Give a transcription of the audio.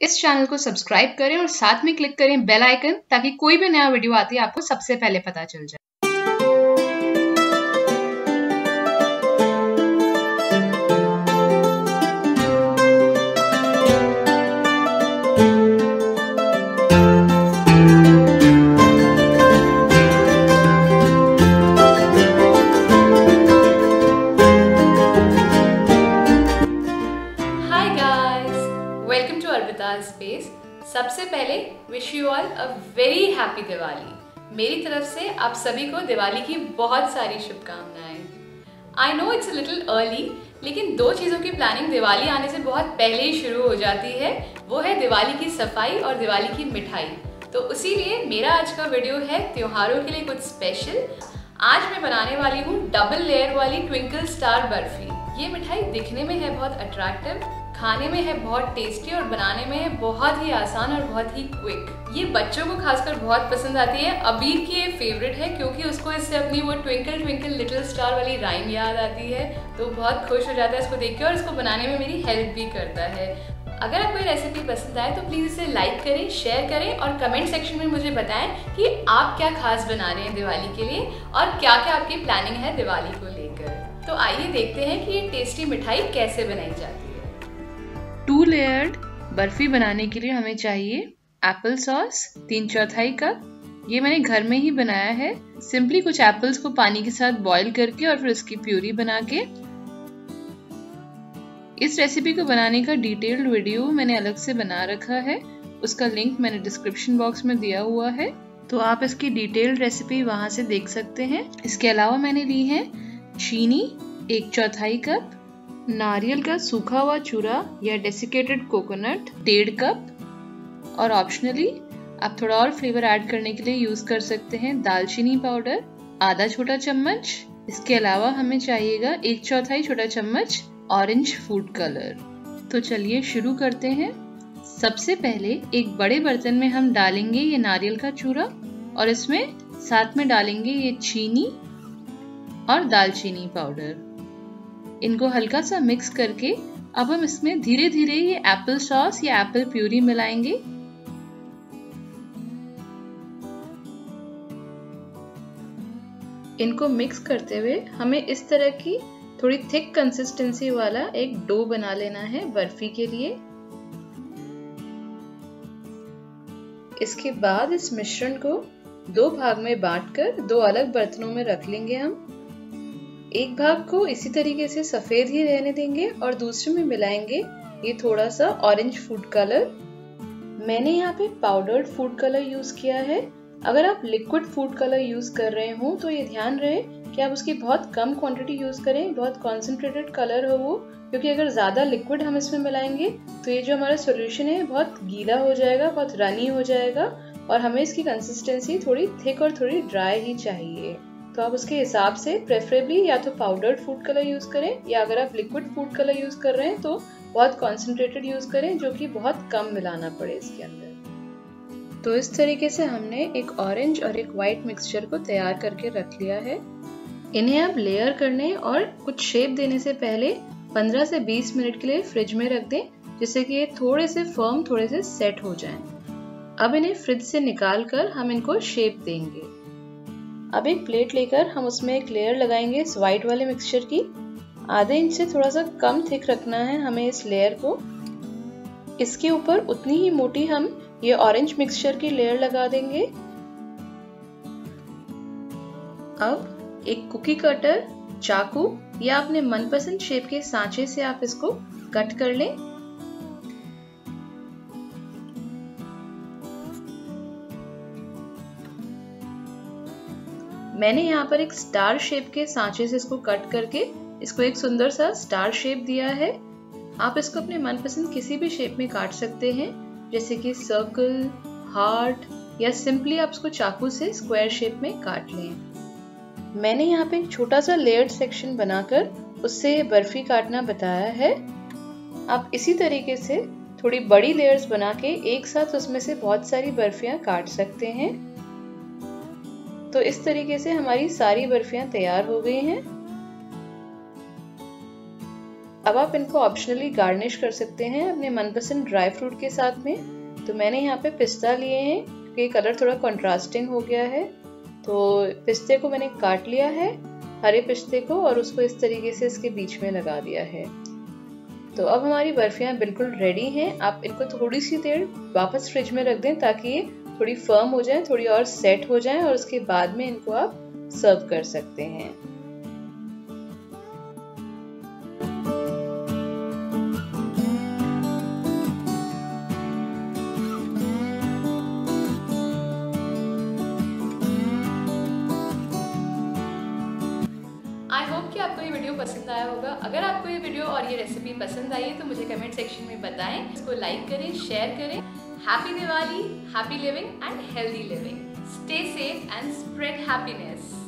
इस चैनल को सब्सक्राइब करें और साथ में क्लिक करें बेल आइकन ताकि कोई भी नया वीडियो आती है, आपको सबसे पहले पता चल जाए। सबसे पहले wish you all a very happy Diwali मेरी तरफ़ से आप सभी को दिवाली की बहुत सारी शुभकामनाएँ। I know it's little early लेकिन दो चीज़ों की प्लानिंग दिवाली आने से बहुत पहले ही शुरू हो जाती है। वो है दिवाली की सफ़ाई और दिवाली की मिठाई। तो उसीलिए मेरा आज का वीडियो है त्योहारों के लिए कुछ स्पेशल आज मैं बनाने वाली हूँ डबल लेयर वाली ट्विंकल स्टार बर्फ़ी। ये मिठाई दिखने में है बहुत अट्रैक्टिव खाने में है बहुत टेस्टी और बनाने में है बहुत ही आसान और बहुत ही क्विक ये बच्चों को खासकर बहुत पसंद आती है. अबीर की ये फेवरेट है क्योंकि उसको इससे अपनी वो ट्विंकल ट्विंकल लिटिल स्टार वाली राइम याद आती है तो बहुत खुश हो जाता है इसको देख के और इसको बनाने में मेरी हेल्प भी करता है. अगर आपको ये रेसिपी पसंद आए तो प्लीज़ इसे लाइक करें शेयर करें और कमेंट सेक्शन में मुझे बताएँ कि आप क्या खास बना रहे हैं दिवाली के लिए और क्या क्या आपकी प्लानिंग है दिवाली को लेकर. तो आइए देखते हैं कि ये टेस्टी मिठाई कैसे बनाई जाती है। टू लेयर्ड बर्फ़ी बनाने के लिए हमें चाहिए एप्पल सॉस तीन चौथाई कप ये मैंने घर में ही बनाया है। सिंपली कुछ एप्पल्स को पानी के साथ बॉईल करके और फिर उसकी प्यूरी बना के। इस रेसिपी को बनाने का डिटेल्ड वीडियो मैंने अलग से बना रखा है। उसका लिंक मैंने डिस्क्रिप्शन बॉक्स में दिया हुआ है। तो आप इसकी डिटेल्ड रेसिपी वहाँ से देख सकते हैं। इसके अलावा मैंने ली है चीनी, एक चौथाई कप, नारियल का सूखा हुआ चूरा या डेसिकेटेड कोकोनट डेढ़ कप। और ऑप्शनली आप थोड़ा और फ्लेवर ऐड करने के लिए यूज़ कर सकते हैं दालचीनी पाउडर आधा छोटा चम्मच। इसके अलावा हमें चाहिएगा एक चौथाई छोटा चम्मच ऑरेंज फ़ूड कलर तो चलिए शुरू करते हैं। सबसे पहले एक बड़े बर्तन में हम डालेंगे ये नारियल का चूरा और इसमें साथ में डालेंगे ये चीनी। और दालचीनी पाउडर इनको हल्का सा मिक्स करके अब हम इसमें धीरे धीरे ये एप्पल सॉस या एप्पल प्यूरी मिलाएँगे। इनको मिक्स करते हुए हमें इस तरह की थोड़ी थिक कंसिस्टेंसी वाला एक डो बना लेना है बर्फ़ी के लिए। इसके बाद इस मिश्रण को दो भाग में बांटकर दो अलग बर्तनों में रख लेंगे हम। एक भाग को इसी तरीके से सफ़ेद ही रहने देंगे और दूसरे में मिलाएँगे ये थोड़ा सा ऑरेंज फ़ूड कलर मैंने यहाँ पे पाउडर्ड फ़ूड कलर यूज़ किया है। अगर आप लिक्विड फ़ूड कलर यूज़ कर रहे हो तो ये ध्यान रहे कि आप उसकी बहुत कम क्वांटिटी यूज़ करें, बहुत कॉन्सेंट्रेटेड कलर हो वो, क्योंकि अगर ज़्यादा लिक्विड हम इसमें मिलाएँगे तो ये जो हमारा सोल्यूशन है, बहुत गीला हो जाएगा, बहुत रनी हो जाएगा और हमें इसकी कंसिस्टेंसी थोड़ी थिक और थोड़ी ड्राई ही चाहिए। तो आप उसके हिसाब से प्रेफरेबली या तो पाउडर्ड फ़ूड कलर यूज़ करें, या अगर आप लिक्विड फ़ूड कलर यूज़ कर रहे हैं तो बहुत कॉन्सेंट्रेटेड यूज़ करें, जो कि बहुत कम मिलाना पड़े इसके अंदर। तो इस तरीके से हमने एक ऑरेंज और एक व्हाइट मिक्सचर को तैयार करके रख लिया है। इन्हें आप लेयर करने और कुछ शेप देने से पहले 15 से 20 मिनट के लिए फ्रिज में रख दें, जिससे कि ये थोड़े से फर्म थोड़े से सेट हो जाएँ। अब इन्हें फ्रिज से निकाल कर हम इनको शेप देंगे। अब एक प्लेट लेकर हम उसमें एक लेयर लगाएँगे इस व्हाइट वाले मिक्सचर की। आधे इंच से थोड़ा सा कम थिक रखना है हमें इस लेयर को। इसके ऊपर उतनी ही मोटी हम ये ऑरेंज मिक्सचर की लेयर लगा देंगे। अब एक कुकी कटर चाकू या अपने मनपसंद शेप के सांचे से आप इसको कट कर लें। मैंने यहाँ पर एक स्टार शेप के सांचे से इसको कट करके इसको एक सुंदर सा स्टार शेप दिया है। आप इसको अपने मनपसंद किसी भी शेप में काट सकते हैं, जैसे कि सर्कल हार्ट या सिंपली आप इसको चाकू से स्क्वायर शेप में काट लें। मैंने यहाँ पे एक छोटा सा लेयर्ड सेक्शन बनाकर उससे बर्फ़ी काटना बताया है। आप इसी तरीके से थोड़ी बड़ी लेयर्स बना के एक साथ उसमें से बहुत सारी बर्फियाँ काट सकते हैं। तो इस तरीके से हमारी सारी बर्फियाँ तैयार हो गई हैं। अब आप इनको ऑप्शनली गार्निश कर सकते हैं अपने मनपसंद ड्राई फ्रूट के साथ में। तो मैंने यहाँ पे पिस्ता लिए हैं, क्योंकि कलर थोड़ा कंट्रास्टिंग हो गया है। तो पिस्ते को मैंने काट लिया है, हरे पिस्ते को, और उसको इस तरीके से इसके बीच में लगा दिया है। तो अब हमारी बर्फियाँ बिल्कुल रेडी हैं। आप इनको थोड़ी सी देर वापस फ्रिज में रख दें ताकि ये थोड़ी फर्म हो जाए, थोड़ी और सेट हो जाए और उसके बाद में इनको आप सर्व कर सकते हैं। आई होप कि आपको ये वीडियो पसंद आया होगा। अगर आपको ये वीडियो और ये रेसिपी पसंद आई है तो मुझे कमेंट सेक्शन में बताएँ। इसको लाइक करें शेयर करें। Happy Diwali, happy living and healthy living. Stay safe and spread happiness.